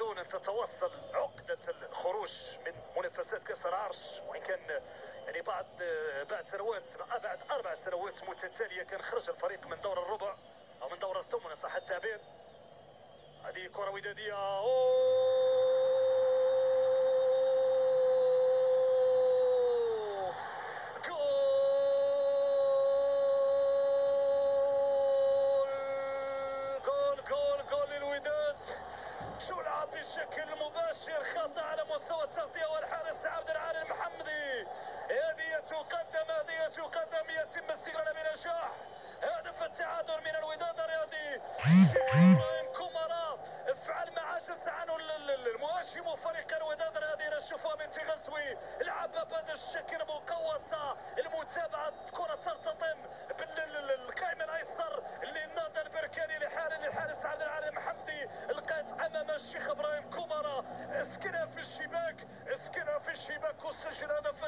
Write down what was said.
يريدون ان تتوصل عقدة الخروج من منافسات كاس العرش وإن كان يعني بعد بعد سنوات بعد أربع سنوات متتالية كان خرج الفريق من دور الربع أو من دور الثمن صح التعبير؟ هذه كرة ودادية. أوه! بشكل مباشر خطا على مستوى التغطية والحارس عبد العال المحمدي. هذه تقدم هذه تقدم يتم استغلالها بنجاح هدف التعادل من الوداد الرياضي. إبراهيم كومارا فعل ما عجز عنه المهاجم فريق الوداد الرياضي نشوفها من تغزوي لعب بهذا الشكل مقوسه المتابعة الكره ترتطم أمام الشيخ إبراهيم كومارا. اسكنها في الشباك اسكنها في الشباك وسجل هدف